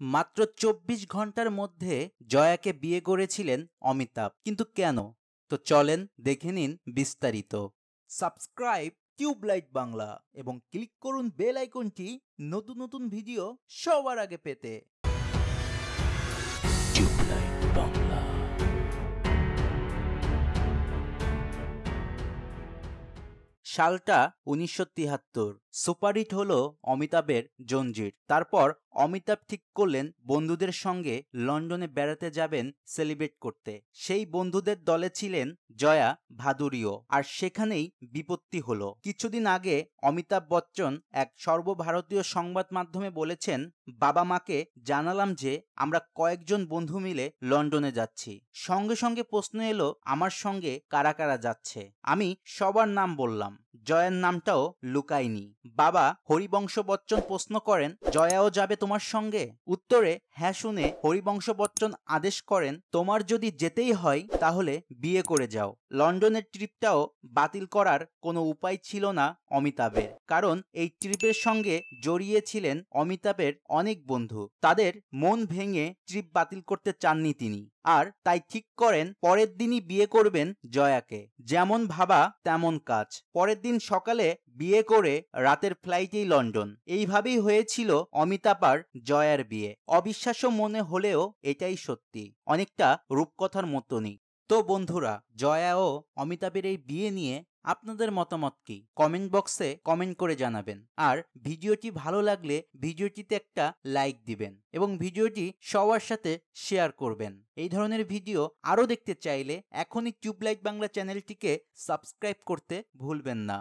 মাত্র চব্বিশ ঘণ্টার মধ্যে জয়াকে বিয়ে করেছিলেন অমিতাভ। কিন্তু কেন? তো চলেন দেখে নিন বিস্তারিত। সাবস্ক্রাইব টিউবলাইট বাংলা এবং ক্লিক করুন বেল আইকনটি নতুন নতুন ভিডিও সবার আগে পেতে। সালটা উনিশশো তিয়াত্তর সুপারহিট হলো অমিতাভের জঞ্জির। তারপর অমিতাভ ঠিক করলেন বন্ধুদের সঙ্গে লন্ডনে বেড়াতে যাবেন সেলিব্রেট করতে। সেই বন্ধুদের দলে ছিলেন জয়া ভাদুরীয় আর সেখানেই বিপত্তি হলো। কিছুদিন আগে অমিতাভ বচ্চন এক সর্বভারতীয় সংবাদ মাধ্যমে বলেছেন, বাবা মাকে জানালাম যে আমরা কয়েকজন বন্ধু মিলে লন্ডনে যাচ্ছি। সঙ্গে সঙ্গে প্রশ্ন এলো, আমার সঙ্গে কারা কারা যাচ্ছে? আমি সবার নাম বললাম। জয়ার নামটাও লুকাইনি বাবা হরিবংশ বচ্চন প্রশ্ন করেন, জয়াও যাবে তোমার সঙ্গে? উত্তরে হ্যাঁ শুনে হরিবংশ বচ্চন আদেশ করেন, তোমার যদি যেতেই হয়, তাহলে বিয়ে করে যাও। লন্ডনের ট্রিপটাও বাতিল করার কোনো উপায় ছিল না অমিতাভের। কারণ এই ট্রিপের সঙ্গে জড়িয়েছিলেন অমিতাভের অনেক বন্ধু। তাদের মন ভেঙে ট্রিপ বাতিল করতে চাননি তিনি। আর তাই ঠিক করেন, পরের দিনই বিয়ে করবেন জয়াকে। যেমন ভাবা, তেমন কাজ। পরের দিন সকালে বিয়ে করে রাতের ফ্লাইটেই লন্ডন। এইভাবেই হয়েছিল অমিতাভ আর জয়ার বিয়ে। অবিশ্বাস্য মনে হলেও এটাই সত্যি। অনেকটা রূপকথার মতনই। তো বন্ধুরা, জয়া ও অমিতাভের এই বিয়ে নিয়ে আপনাদের মতামত কি? কমেন্ট বক্সে কমেন্ট করে জানাবেন। আর ভিডিওটি ভালো লাগলে ভিডিওটিতে একটা লাইক দিবেন এবং ভিডিওটি সবার সাথে শেয়ার করবেন। এই ধরনের ভিডিও আরও দেখতে চাইলে এখনই টিউবলাইট বাংলা চ্যানেলটিকে সাবস্ক্রাইব করতে ভুলবেন না।